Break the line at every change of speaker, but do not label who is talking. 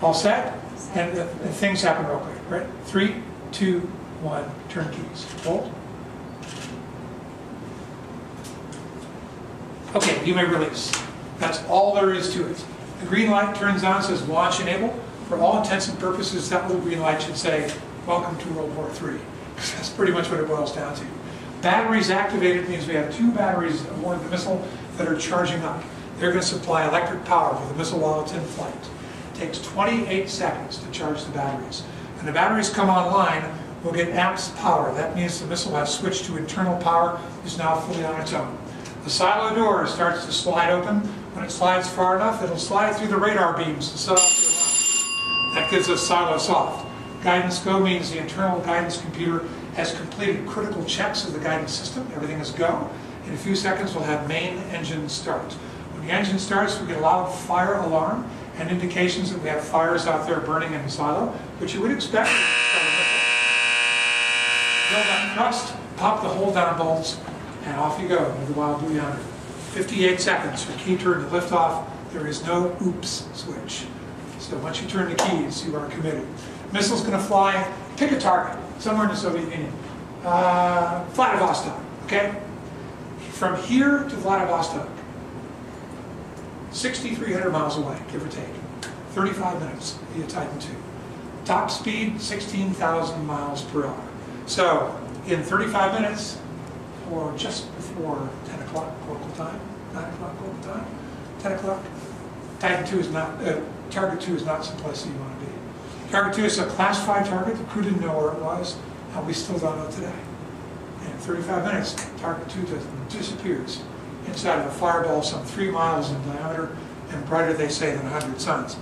All set? And the- things happen real quick, right? Three, two, one, turn keys. Hold. Okay, you may release. That's all there is to it. The green light turns on, says launch enable. For all intents and purposes, that little green light should say, welcome to World War III. That's pretty much what it boils down to. Batteries activated means we have two batteries aboard the missile that are charging up. They're going to supply electric power for the missile while it's in flight. Takes 28 seconds to charge the batteries. When the batteries come online, we'll get amps power. That means the missile has switched to internal power, is now fully on its own. The silo door starts to slide open. When it slides far enough, it'll slide through the radar beams to set off the alarm. That gives us silo soft. Guidance go means the internal guidance computer has completed critical checks of the guidance system. Everything is go. In a few seconds, we'll have main engine start. When the engine starts, we get a loud fire alarm and indications that we have fires out there burning in the silo, which you would expect. Build up thrust, pop the hold down bolts, and off you go with the Wild Blue Yonder. 58 seconds for key turn to lift off. There is no oops switch. So once you turn the keys, you are committed. Missile's going to fly, pick a target, somewhere in the Soviet Union. Uh, Vladivostok, okay? From here to Vladivostok, 6,300 miles away, give or take. 35 minutes via Titan II. Top speed, 16,000 miles per hour. So in 35 minutes, or just before 10 o'clock local time, 9 o'clock local time, 10 o'clock, Titan II is not, uh, Target 2 is not someplace that you want to be. Target 2 is a class 5 target, the crew didn't know where it was, and we still don't know today. And in 35 minutes, Target 2 just disappears inside of a fireball some three miles in diameter and brighter, they say, than 100 suns.